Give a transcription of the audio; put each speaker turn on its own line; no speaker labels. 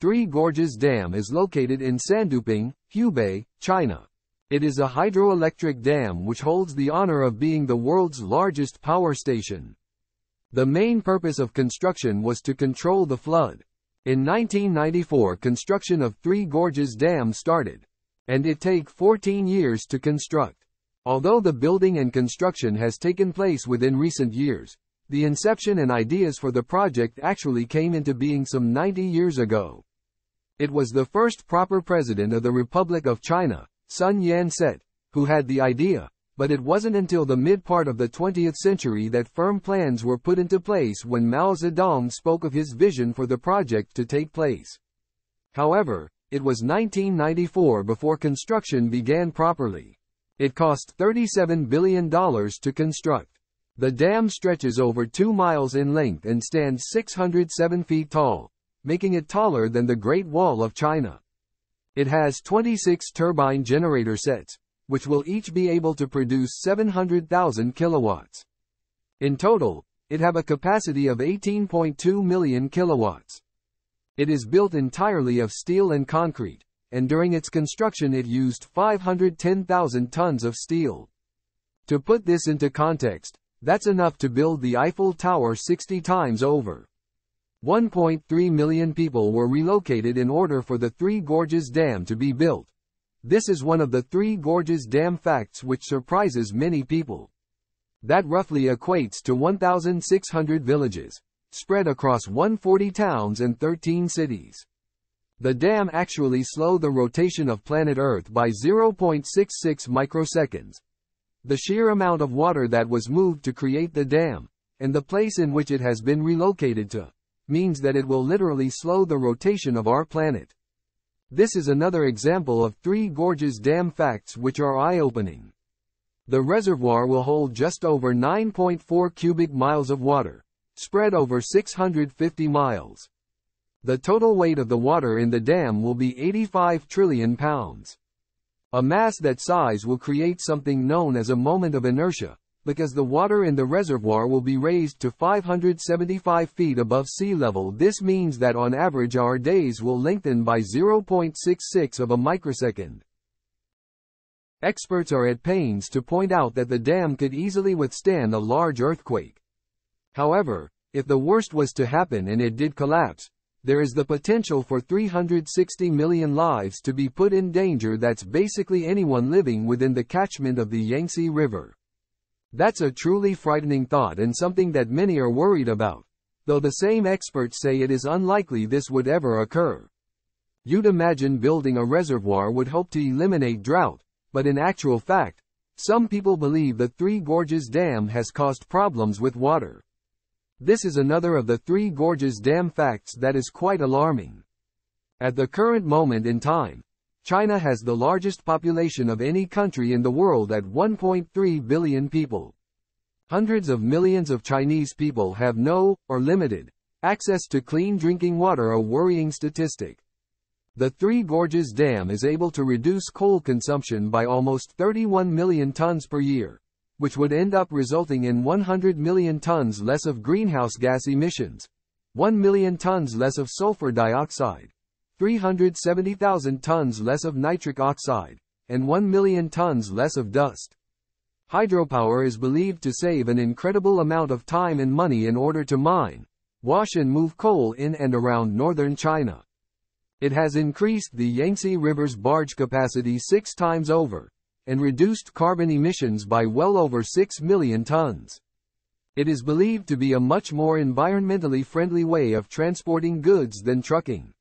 Three Gorges Dam is located in Sanduping, Hubei, China. It is a hydroelectric dam which holds the honor of being the world's largest power station. The main purpose of construction was to control the flood. In 1994 construction of Three Gorges Dam started, and it take 14 years to construct. Although the building and construction has taken place within recent years, the inception and ideas for the project actually came into being some 90 years ago. It was the first proper president of the Republic of China, Sun Yat-sen, who had the idea, but it wasn't until the mid-part of the 20th century that firm plans were put into place when Mao Zedong spoke of his vision for the project to take place. However, it was 1994 before construction began properly. It cost $37 billion to construct. The dam stretches over 2 miles in length and stands 607 feet tall, making it taller than the Great Wall of China. It has 26 turbine generator sets, which will each be able to produce 700,000 kilowatts. In total, it have a capacity of 18.2 million kilowatts. It is built entirely of steel and concrete, and during its construction it used 510,000 tons of steel. To put this into context, that's enough to build the Eiffel Tower 60 times over. 1.3 million people were relocated in order for the Three Gorges Dam to be built. This is one of the Three Gorges Dam facts which surprises many people. That roughly equates to 1,600 villages spread across 140 towns and 13 cities. The dam actually slowed the rotation of planet Earth by 0.66 microseconds. The sheer amount of water that was moved to create the dam, and the place in which it has been relocated to, means that it will literally slow the rotation of our planet. This is another example of Three Gorges Dam facts which are eye-opening. The reservoir will hold just over 9.4 cubic miles of water, spread over 650 miles. The total weight of the water in the dam will be 85 trillion pounds. A mass that size will create something known as a moment of inertia, because the water in the reservoir will be raised to 575 feet above sea level. This means that on average our days will lengthen by 0.66 of a microsecond. Experts are at pains to point out that the dam could easily withstand a large earthquake. However, if the worst was to happen and it did collapse, there is the potential for 360 million lives to be put in danger that's basically anyone living within the catchment of the Yangtze River. That's a truly frightening thought and something that many are worried about, though the same experts say it is unlikely this would ever occur. You'd imagine building a reservoir would hope to eliminate drought, but in actual fact, some people believe the Three Gorges Dam has caused problems with water. This is another of the Three Gorges Dam facts that is quite alarming. At the current moment in time, China has the largest population of any country in the world at 1.3 billion people. Hundreds of millions of Chinese people have no, or limited, access to clean drinking water a worrying statistic. The Three Gorges Dam is able to reduce coal consumption by almost 31 million tons per year which would end up resulting in 100 million tons less of greenhouse gas emissions, 1 million tons less of sulfur dioxide, 370,000 tons less of nitric oxide, and 1 million tons less of dust. Hydropower is believed to save an incredible amount of time and money in order to mine, wash and move coal in and around northern China. It has increased the Yangtze River's barge capacity six times over, and reduced carbon emissions by well over 6 million tons. It is believed to be a much more environmentally friendly way of transporting goods than trucking.